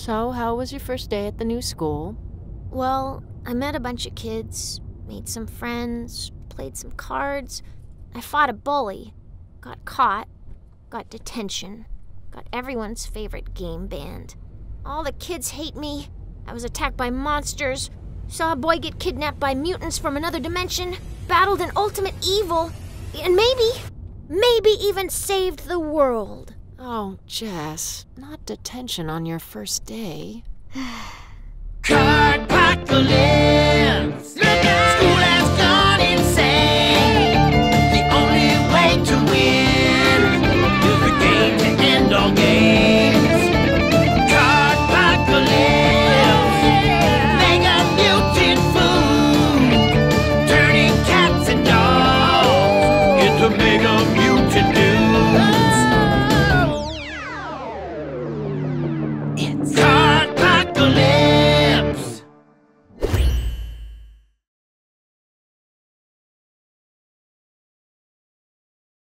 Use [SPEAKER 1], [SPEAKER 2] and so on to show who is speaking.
[SPEAKER 1] So, how was your first day at the new school?
[SPEAKER 2] Well, I met a bunch of kids, made some friends, played some cards. I fought a bully, got caught, got detention, got everyone's favorite game banned. All the kids hate me. I was attacked by monsters, saw a boy get kidnapped by mutants from another dimension, battled an ultimate evil, and maybe, maybe even saved the world.
[SPEAKER 1] Oh, Jess, not detention on your first day.